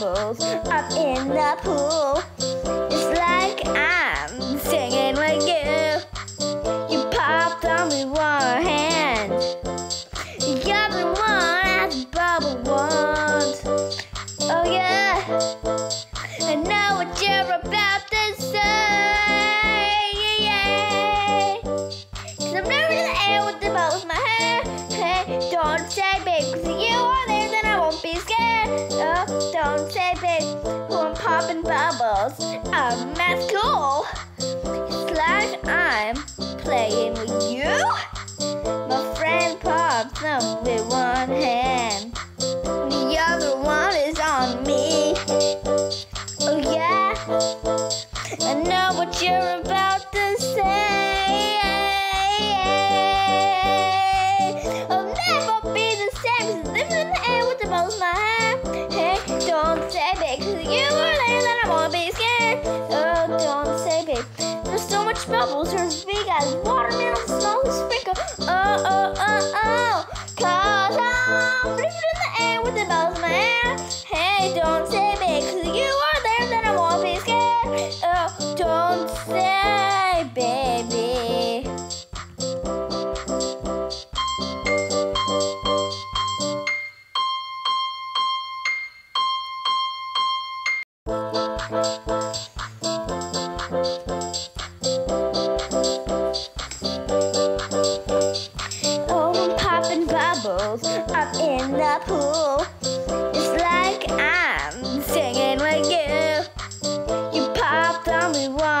bubbles up in the pool. It's like I'm singing with you. You popped on me one hand. You are the one as bubble wand. Oh yeah, I know what you're about to say. Yeah, yeah. Cause I'm never gonna air with the bubbles in my hair. Hey, don't say big, cause you are there, then I won't be scared. Oh, don't say this. We're popping bubbles. bubbles. Um, that's cool. Slash, I'm playing with you. My friend pops up with one hand. The other one is on me. Oh, yeah. I know what you're about to say. I'll never be the same. Living in the air with the most my won't be scared. Oh, don't say babe. There's so much bubbles, they're as big as watermelon snow sprinkle. Oh, oh, oh, oh. Cause I'm living in the air with the my hand. Hey, don't say Oh, I'm popping bubbles up in the pool. It's like I'm singing with you. You pop on me one.